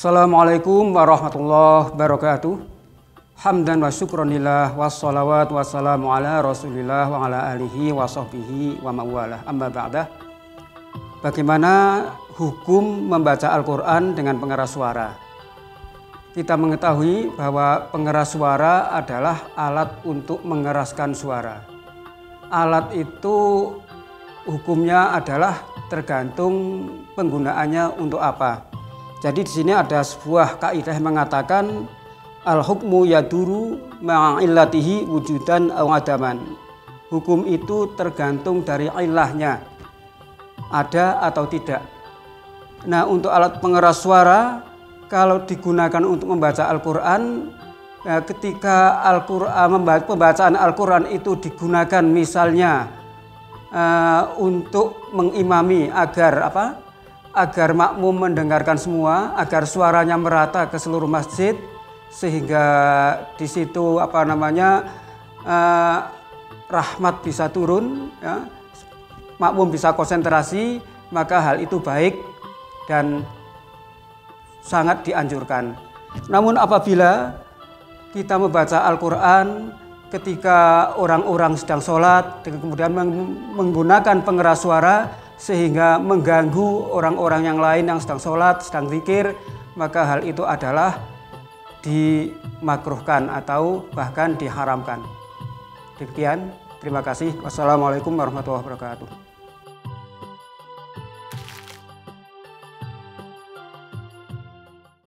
Assalamualaikum warahmatullahi wabarakatuh. Hamdan wa syukronillah wassalawat wassalamu ala rasulillah wa ala alihi wa sahbihi wa ma'walah amma ba'dah. Bagaimana hukum membaca Al-Quran dengan pengeras suara? Kita mengetahui bahwa pengeras suara adalah alat untuk mengeraskan suara. Alat itu hukumnya adalah tergantung penggunaannya untuk apa. Jadi di sini ada sebuah kaidah mengatakan al hukmu yaduru ma'illatihi wujudan aw adaman. Hukum itu tergantung dari ilahnya. Ada atau tidak. Nah, untuk alat pengeras suara kalau digunakan untuk membaca Al-Qur'an ya, ketika Al-Qur'an pembacaan Al-Qur'an itu digunakan misalnya uh, untuk mengimami agar apa? Agar makmum mendengarkan semua, agar suaranya merata ke seluruh masjid sehingga di situ apa namanya uh, rahmat bisa turun ya. Makmum bisa konsentrasi maka hal itu baik dan sangat dianjurkan. Namun apabila kita membaca Al-Quran ketika orang-orang sedang sholat kemudian menggunakan pengeras suara sehingga mengganggu orang-orang yang lain yang sedang sholat, sedang zikir maka hal itu adalah dimakruhkan atau bahkan diharamkan. Demikian, terima kasih. Wassalamualaikum warahmatullahi wabarakatuh.